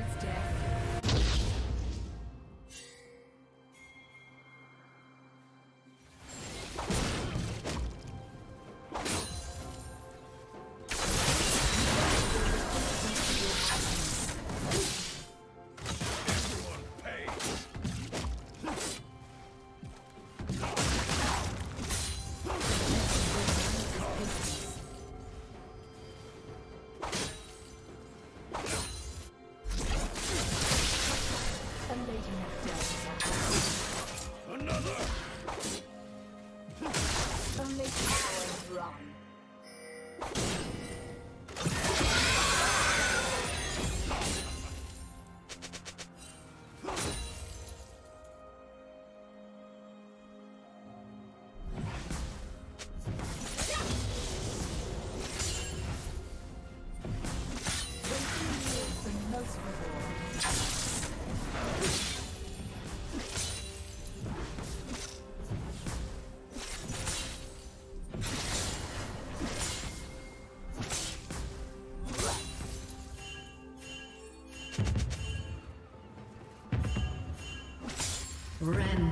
Complacency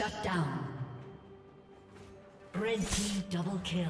Shut down. Red team double kill.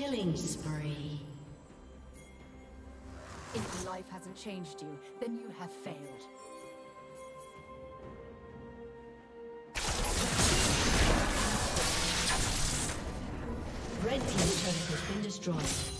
Killing spree. If life hasn't changed you, then you have failed. Red Team's turret has been destroyed.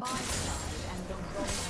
My side and the wrong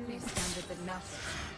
Only standard that matters.